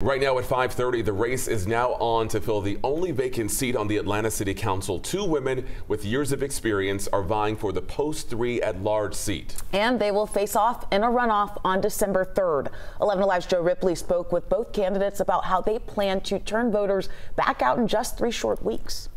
Right now at 5:30, the race is now on to fill the only vacant seat on the Atlanta City Council. Two women with years of experience are vying for the post 3 at large seat. And they will face off in a runoff on December 3rd. 11 Alive's Joe Ripley spoke with both candidates about how they plan to turn voters back out in just 3 short weeks.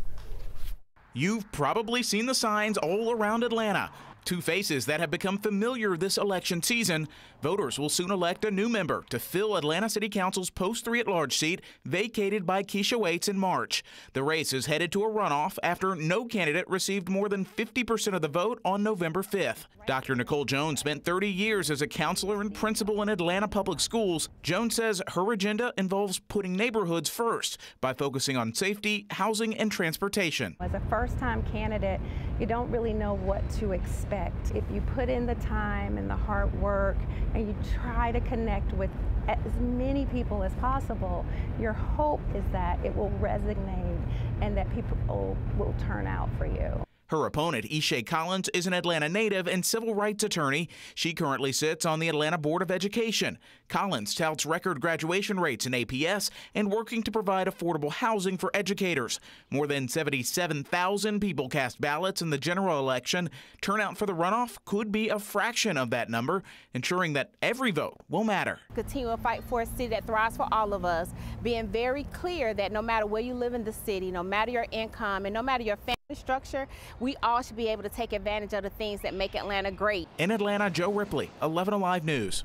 You've probably seen the signs all around Atlanta. Two faces that have become familiar this election season. Voters will soon elect a new member to fill Atlanta City Council's post three at large seat vacated by Keisha Waites in March. The race is headed to a runoff after no candidate received more than 50% of the vote on November 5th. Dr. Nicole Jones spent 30 years as a counselor and principal in Atlanta public schools. Jones says her agenda involves putting neighborhoods first by focusing on safety, housing, and transportation. As a first time candidate, you don't really know what to expect. If you put in the time and the hard work and you try to connect with as many people as possible, your hope is that it will resonate and that people will turn out for you. Her opponent, Eshé Collins, is an Atlanta native and civil rights attorney. She currently sits on the Atlanta Board of Education. Collins touts record graduation rates in APS and working to provide affordable housing for educators. More than 77,000 people cast ballots in the general election. Turnout for the runoff could be a fraction of that number, ensuring that every vote will matter. Continue to fight for a city that thrives for all of us, being very clear that no matter where you live in the city, no matter your income, and no matter your family structure, we all should be able to take advantage of the things that make Atlanta great. In Atlanta, Joe Ripley, 11 Alive News.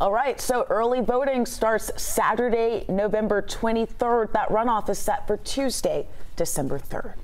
All right, so early voting starts Saturday, November 23rd. That runoff is set for Tuesday, December 3rd.